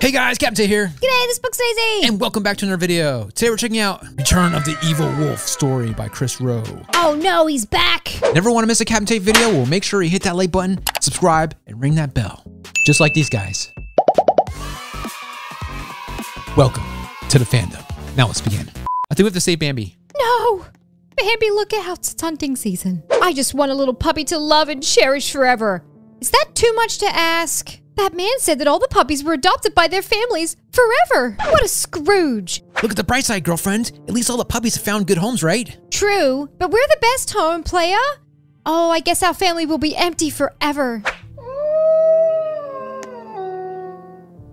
Hey guys, Captain here, G'day, this book's Daisy. and welcome back to another video. Today we're checking out Return of the Evil Wolf story by Chris Rowe. oh no, he's back. Never want to miss a Captain Tate video? Well, make sure you hit that like button, subscribe, and ring that bell. Just like these guys. Welcome to the fandom. Now let's begin. I think we have to save Bambi. No. Bambi, look out. It's hunting season. I just want a little puppy to love and cherish forever. Is that too much to ask? That man said that all the puppies were adopted by their families forever. What a Scrooge. Look at the bright side, girlfriend. At least all the puppies have found good homes, right? True, but we're the best home, playa. Oh, I guess our family will be empty forever.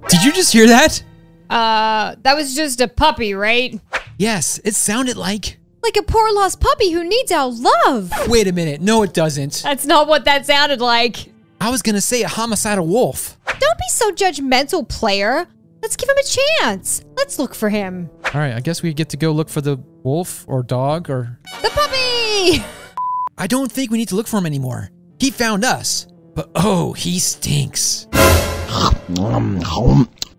Did you just hear that? Uh, that was just a puppy, right? Yes, it sounded like. Like a poor lost puppy who needs our love. Wait a minute. No, it doesn't. That's not what that sounded like. I was gonna say a homicidal wolf. Don't be so judgmental, player. Let's give him a chance. Let's look for him. All right, I guess we get to go look for the wolf or dog or. The puppy! I don't think we need to look for him anymore. He found us. But oh, he stinks.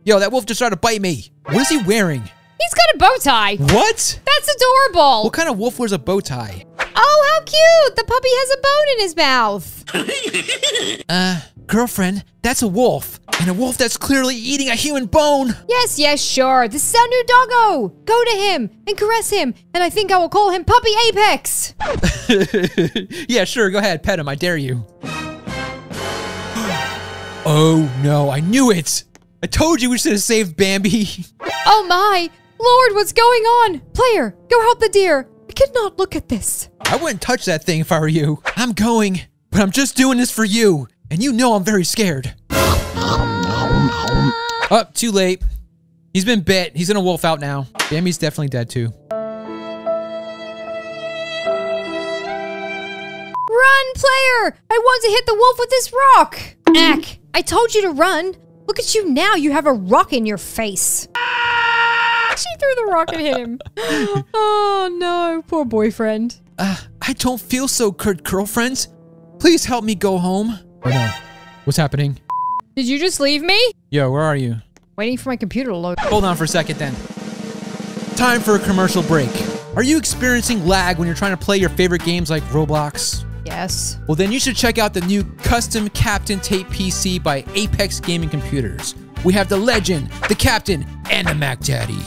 Yo, that wolf just tried to bite me. What is he wearing? He's got a bow tie. What? That's adorable. What kind of wolf wears a bow tie? Oh, how cute. The puppy has a bone in his mouth. Uh, girlfriend, that's a wolf. And a wolf that's clearly eating a human bone. Yes, yes, sure. This is our new doggo. Go to him and caress him. And I think I will call him Puppy Apex. yeah, sure, go ahead, pet him, I dare you. oh no, I knew it! I told you we should have saved Bambi. Oh my. Lord, what's going on? Player, go help the deer. I cannot look at this. I wouldn't touch that thing if I were you. I'm going, but I'm just doing this for you. And you know I'm very scared. Oh, too late. He's been bit. He's gonna wolf out now. Bambi's definitely dead too. Run, player! I want to hit the wolf with this rock! Ack, I told you to run. Look at you now, you have a rock in your face. She threw the rock and hit him. Oh no, poor boyfriend. Uh, I don't feel so good, girlfriends. Please help me go home. Oh no. What's happening? Did you just leave me? Yo, where are you? Waiting for my computer to load. Hold on for a second then. Time for a commercial break. Are you experiencing lag when you're trying to play your favorite games like Roblox? Yes. Well, then you should check out the new custom Captain Tate PC by Apex Gaming Computers. We have the Legend, the Captain, and the Mac Daddy.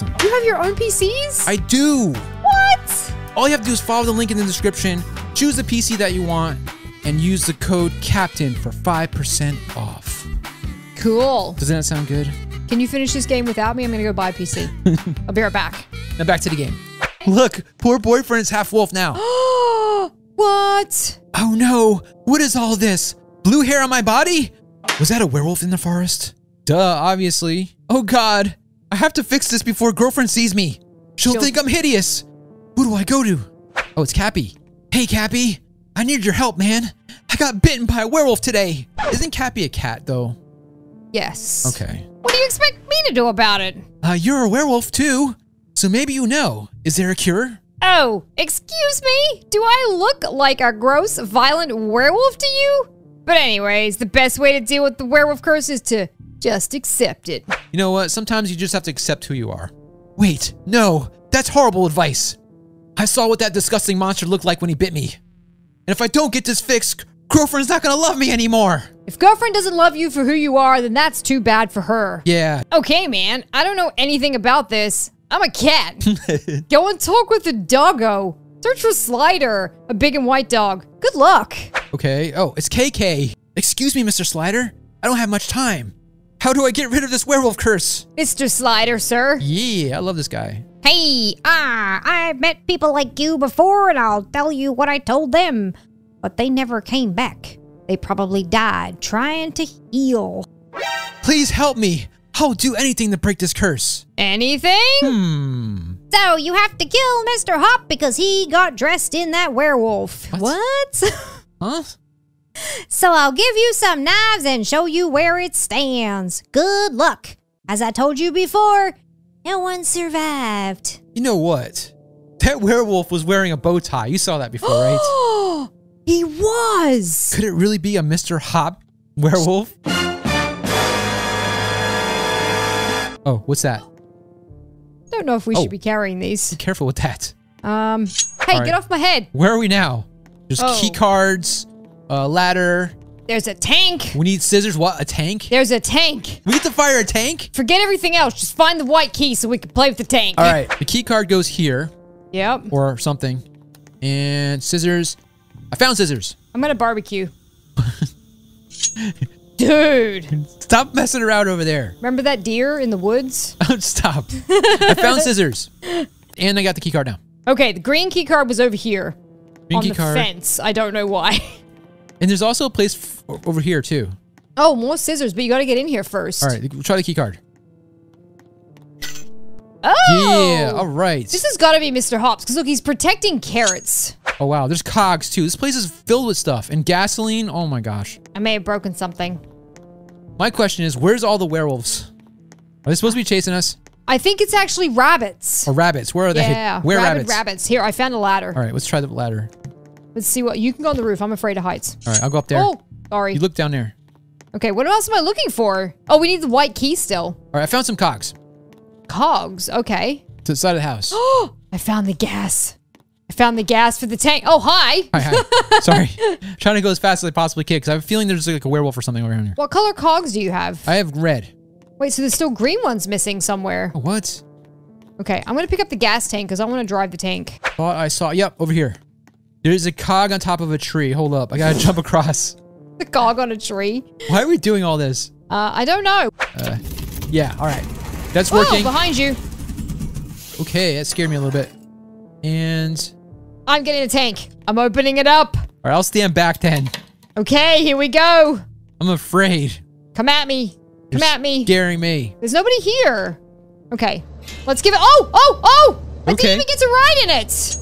You have your own PCs? I do. what? All you have to do is follow the link in the description, choose the PC that you want, and use the code CAPTAIN for 5% off. Cool. Doesn't that sound good? Can you finish this game without me? I'm gonna go buy a PC. I'll be right back. Now back to the game. Look, poor boyfriend is half wolf now. what? Oh no, what is all this? Blue hair on my body? Was that a werewolf in the forest? Duh, obviously. Oh god, I have to fix this before girlfriend sees me. She'll, She'll- think I'm hideous. Who do I go to? Oh, it's Cappy. Hey, Cappy. I need your help, man. I got bitten by a werewolf today. Isn't Cappy a cat, though? Yes. Okay. What do you expect me to do about it? Uh, you're a werewolf, too. So maybe you know. Is there a cure? Oh, excuse me? Do I look like a gross, violent werewolf to you? But anyways, the best way to deal with the werewolf curse is to just accept it. You know what? Sometimes you just have to accept who you are. Wait, no, that's horrible advice. I saw what that disgusting monster looked like when he bit me. And if I don't get this fixed, girlfriend's not gonna love me anymore. If girlfriend doesn't love you for who you are, then that's too bad for her. Yeah, Okay, man, I don't know anything about this. I'm a cat. Go and talk with the doggo. Search for Slider, a big and white dog. Good luck. Okay. Oh, it's KK. Excuse me, Mr. Slider. I don't have much time. How do I get rid of this werewolf curse? Mr. Slider, sir. Yeah, I love this guy. Hey, ah, I've met people like you before, and I'll tell you what I told them. But they never came back. They probably died trying to heal. Please help me. I'll do anything to break this curse. Anything? Hmm. So you have to kill Mr. Hop because he got dressed in that werewolf. What? Huh? so I'll give you some knives and show you where it stands. Good luck. As I told you before, no one survived. You know what? That werewolf was wearing a bow tie. You saw that before, right? Oh, he was. Could it really be a Mr. Hop werewolf? Oh, what's that? Don't know if we Oh. should be carrying these. Be careful with that. Um, hey, right. get off my head. Where are we now? There's Oh. key cards, a ladder. There's a tank. We need scissors. What? A tank? There's a tank. We get to fire a tank? Forget everything else. Just find the white key so we can play with the tank. All right. The key card goes here Yep. or something. And scissors. I found scissors. I'm gonna barbecue. Dude, Stop messing around over there. remember that deer in the woods? Oh stop. I found scissors. And I got the key card now. Okay, the green key card was over here Green on the card. fence. I don't know why. And there's also a place over here too. Oh, more scissors, but you gotta get in here first. All right, try the key card. Oh! Yeah, all right. This has gotta be Mr. Hopps, because look, he's protecting carrots. Oh wow, there's cogs too. This place is filled with stuff and gasoline. Oh my gosh. I may have broken something. My question is, where's all the werewolves? Are they supposed to be chasing us? I think it's actually rabbits. Or rabbits? Where are they? Yeah, Where rabid rabbits? rabbits. Here, I found a ladder. All right, let's try the ladder. Let's see what you can go on the roof. I'm afraid of heights. All right, I'll go up there. Oh, sorry. You look down there. okay, what else am I looking for? Oh, we need the white key still. All right, I found some cogs Cogs. Okay. to the side of the house. Oh, I found the gas. I found the gas for the tank. Oh, hi. hi, hi. Sorry. trying to go as fast as I possibly can because I have a feeling there's like a werewolf or something around here. What color cogs do you have? I have red. Wait, so there's still green ones missing somewhere. Oh, what? Okay, I'm gonna pick up the gas tank because I want to drive the tank. Thought I saw. Yep, over here. There's a cog on top of a tree. Hold up. I gotta jump across. The cog on a tree. Why are we doing all this? Uh, I don't know. Yeah, all right. That's working. behind you. Okay, that scared me a little bit. And I'm getting a tank. I'm opening it up. all right, I'll stand back then. Okay, here we go. I'm afraid. Come at me. Come You're at me. Scaring me. There's nobody here. Okay, let's give it. Oh, oh, oh! I Okay. didn't even get to ride in it.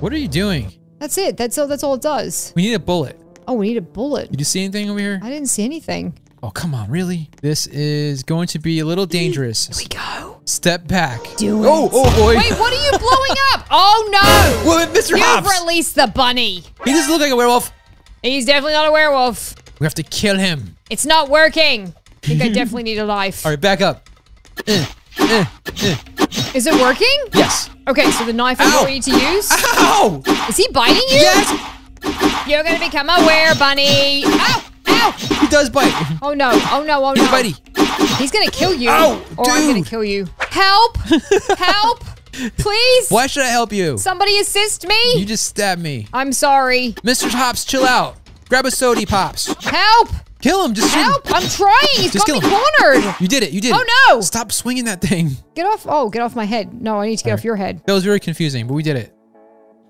What are you doing? That's it. That's all. That's all it does. We need a bullet. Oh, we need a bullet. Did you see anything over here? I didn't see anything. Oh, come on, really? This is going to be a little dangerous. We go. Step back. Do it. oh oh boy. Wait, what are you blowing up? Oh no! Well, Mr. You've Hopps! released the bunny. He doesn't look like a werewolf. He's definitely not a werewolf. We have to kill him. It's not working. I think I definitely need a life. All right, back up. Eh, eh, eh. Is it working? Yes. Okay, so the knife is Ow. what we need to use. Ow! Is he biting you? Yes! You're gonna become a were bunny. Ow! Ow! He does bite. Oh no! Oh no! Oh He's no! bitey. He's gonna kill you. Ow, or I'm gonna kill you. Help! Help! Please! Why should I help you? Somebody assist me! You just stabbed me. I'm sorry. Mr. Hopps, chill out. Grab a sody pops. Help! Kill him. Just shoot him. Help! I'm trying. He's Just got me him. cornered. You did it. You did Oh, it. Oh, no. Stop swinging that thing. Get off! Oh, get off my head. No, I need to get off your head. That was very confusing, but we did it.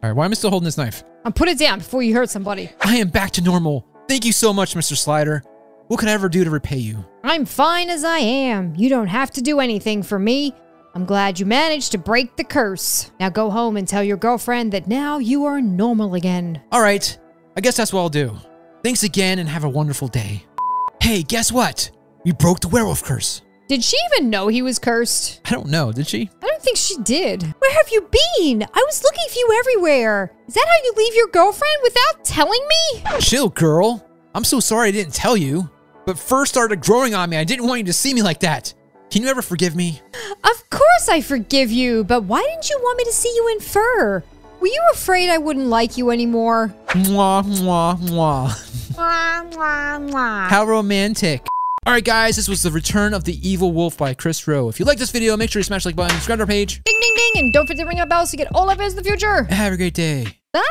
All right, why am I still holding this knife? And put it down before you hurt somebody. I am back to normal. Thank you so much, Mr. Slider. What can I ever do to repay you? I'm fine as I am. You don't have to do anything for me. I'm glad you managed to break the curse. Now go home and tell your girlfriend that now you are normal again. All right, I guess that's what I'll do. Thanks again and have a wonderful day. Hey, guess what? We broke the werewolf curse. Did she even know he was cursed? I don't know, did she? I don't think she did. Where have you been? I was looking for you everywhere. Is that how you leave your girlfriend without telling me? Chill, girl. I'm so sorry I didn't tell you. But first started growing on me. I didn't want you to see me like that. Can you ever forgive me? Of course I forgive you, but why didn't you want me to see you in fur? Were you afraid I wouldn't like you anymore? Mwah, mwah, mwah. Mwah, mwah, mwah. How romantic. All right, guys, this was The Return of the Evil Wolf by Chris Rowe. If you like this video, make sure you smash the like button, subscribe to our page, Ding ding ding, and don't forget to ring that bell so you get all of it in the future. have a great day. Bye.